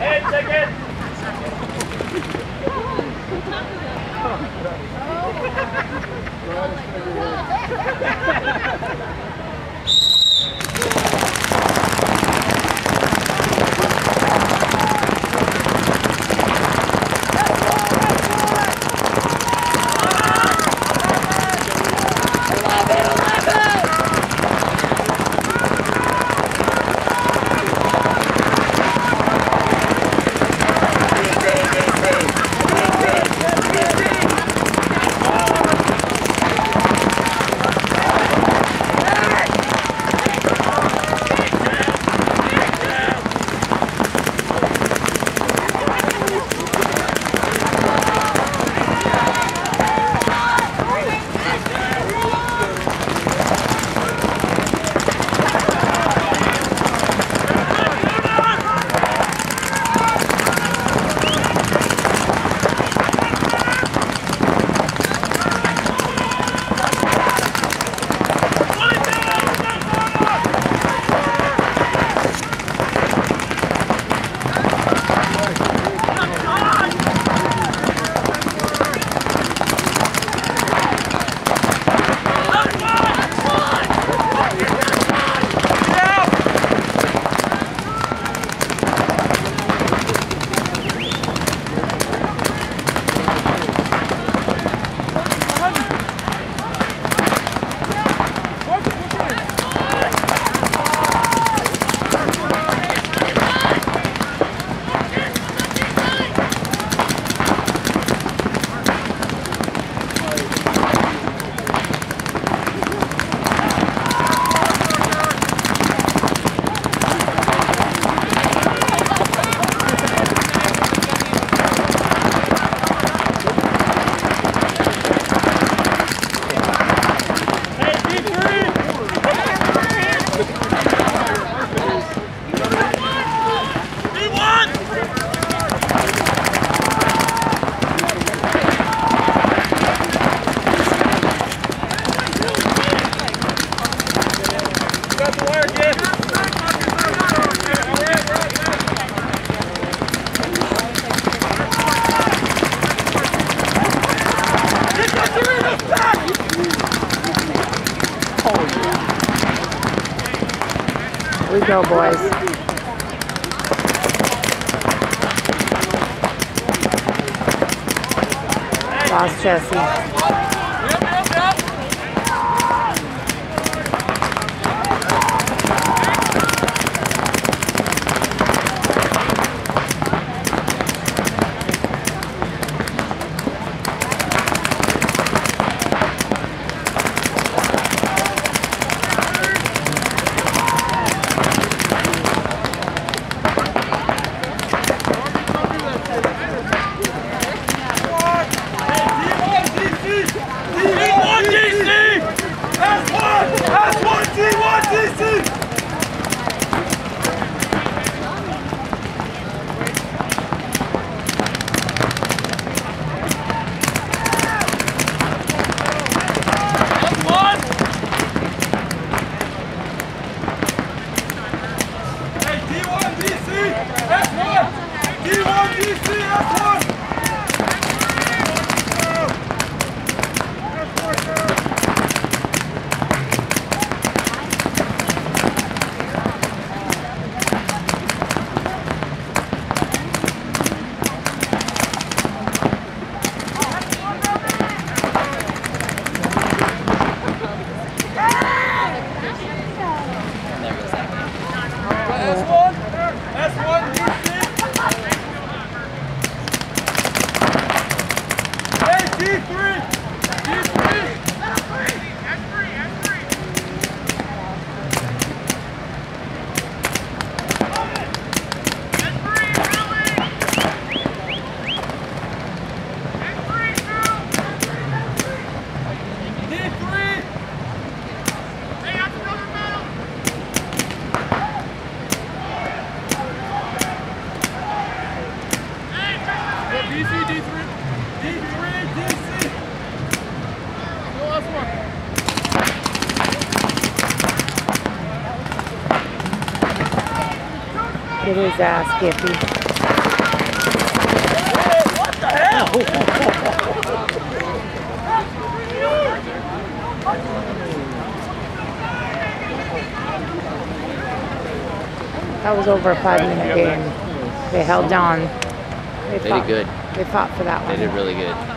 Eight seconds. Hey, We go, boys. Lost Jesse. It is his skippy. Hey, what the hell? that was over a five-minute game. They held on. They, they did good. They fought for that one. They did really good.